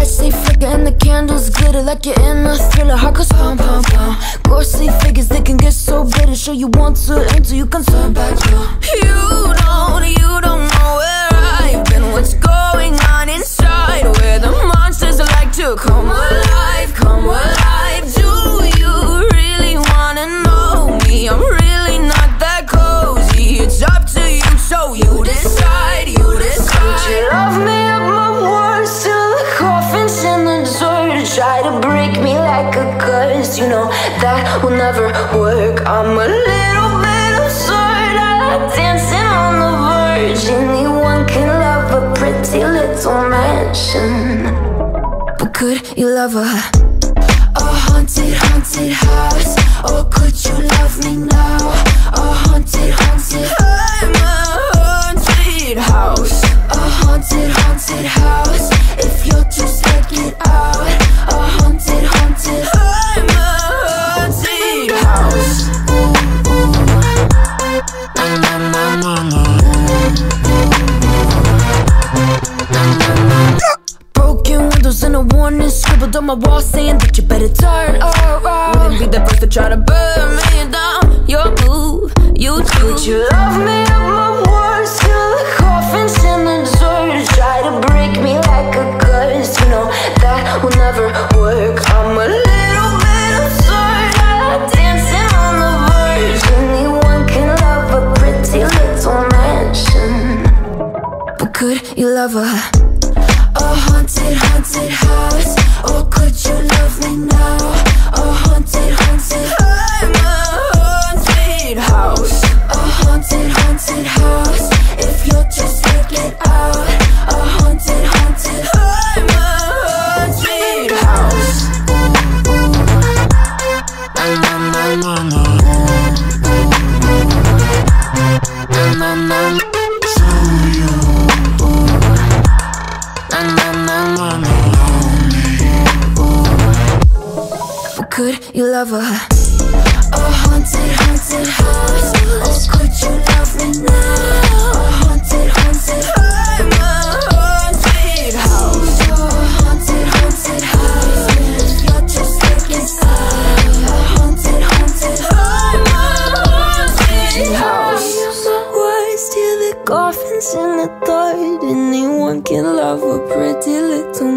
Lights they flicker and the candles glitter Like you're in a thriller. Heart goes pum pum pum Ghostly figures that can get so bitter. Show you want to enter, you can turn back You don't, you don't Try to break me like a curse. You know that will never work. I'm a little bit absurd. I like dancing on the verge. Anyone can love a pretty little mansion. But could you love a a haunted, haunted house? Or could you love me now? Scribbled on my wall saying that you better turn around. Wouldn't be the first to try to burn me down. Your move, you do. Would you love me up my words till the coffin's in the dirt? Try to break me like a curse. You know that will never work. I'm a little bit absurd. I like dancing on the verge. Anyone can love a pretty little mansion. But could you love a a haunted, haunted house? Or could you love me now? A haunted, haunted I'm a haunted house A haunted, haunted house If scared, get out A haunted, haunted I'm a haunted house na, na, na. Na, na, na. Na, could you love a a haunted, haunted house? Or could you love me now? A haunted, haunted I'm a haunted house. You're A haunted, haunted house. You're just sick inside. A haunted, haunted I'm a haunted house. Words till the coffin's in the dirt. Anyone can love a pretty little